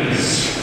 Yes.